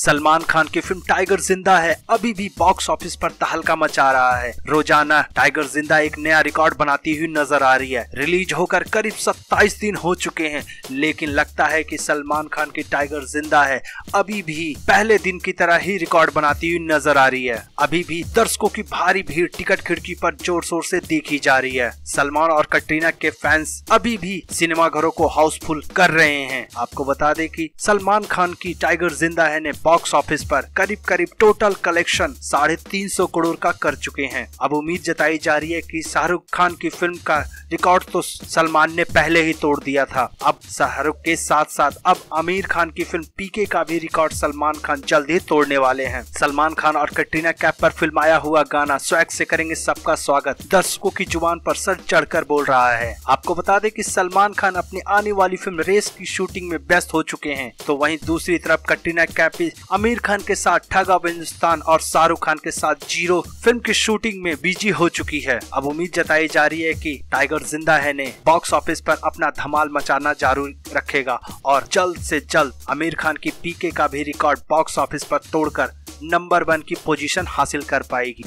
सलमान खान की film tiger ज़िंदा है। अभी भी बॉक्स ऑफ़िस पर तहलका मचा रहा है। रोज़ाना टाइगर ज़िंदा एक नया रिकॉर्ड बनाती हुई नज़र आ रही है। रिलीज़ होकर करीब 27 दिन हो चुके हैं, लेकिन लगता है कि सलमान खान की टाइगर ज़िंदा है। अभी भी पहले दिन की तरह ही रिकॉर्ड बनाती हुई नज़र आ रही है। अभी भी दर्शकों की भारी भीड़ टिकट खिड़की पर ज़ोर शोर से देखी जा रही है। सलमान और कटरीना के फैंस अभी भी सिनेमाघरों को हाउसफुल कर रहे हैं। आपको बता दें कि सलमान खान की टाइगर ज़िंदा है ने बॉक्स ऑफ़िस पर करीब करीब टोटल कलेक्शन साढ़े तीन सौ करोड़ का कर चुके हैं। अब उम्मीद जताई जा रही है कि शाहरुख खान की फ़िल्म का रिकॉर्ड तो सलमान ने पहले ही तोड़ दिया था। अब शाहरुख के साथ साथ अब आमिर खान की फ़िल्म पीके का भी रिकॉर्ड सलमान खान जल्द ही तोड़ने वाले हैं। सलमान खान और कटरीना कैप पर फ़िल्म आया हुआ गाना स्वैग से करेंगे सबका स्वागत। दर्शकों की ज़ुबान पर सर चढ़कर बोल रहा है। आपको बता दें कि सलमान खान अपनी आने वाली फ़िल्म रेस की शूटिंग में व्यस्त हो चुके हैं। तो वहीं दूसरी तरफ़ कटरीना कैप भी आमिर खान के साथ ठग हिंदुस्तान और शाहरुख खान के साथ ज़ीरो फ़िल्म की शूटिंग में बिज़ी हो चुकी है। अब उम्मीद जताई जा रही है कि टाइगर ज़िंदा है ने बॉक्स ऑफ़िस पर अपना धमाल मचाना जारी रखेगा और जल्द से जल्द आमिर खान की पीके का भी रिकॉर्ड बॉक्स ऑफ़िस पर तोड़कर नंबर वन की पोजीशन हासिल कर पाएगी।